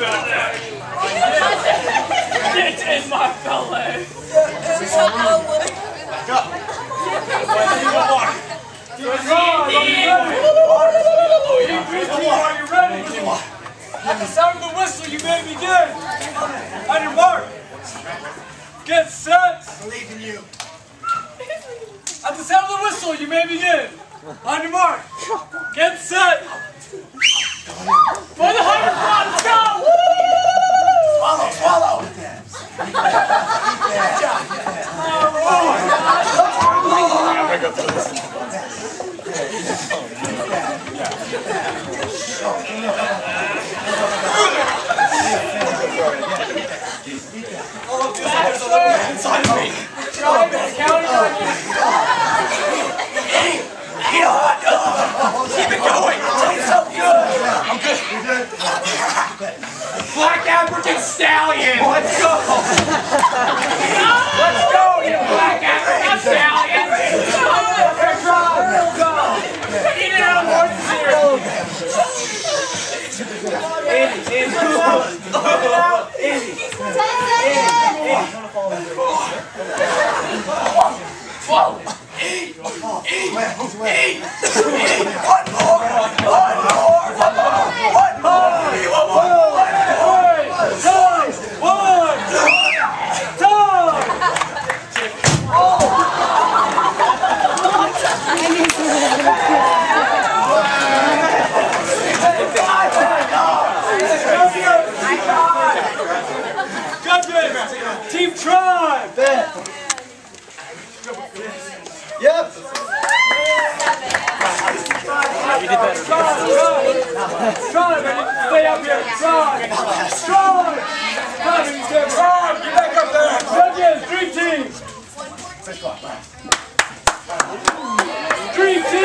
fellow. It is my fellow. It is my fellow. Go. Are you ready? At the sound of the whistle, you made me good. On your mark. Get set. Believe in you. At the sound of the whistle, you made me good. On your mark. Black African stallion! Let's go. Let's go, you black African stallion! Get it out, horses here! One more. One more. One more. Team Tribe! Yep. Tribe! Tribe! Tribe! Stay up here! Tribe! Tribe! Tribe! Tribe! Get back up there! Judges! Dream Team! Dream Team!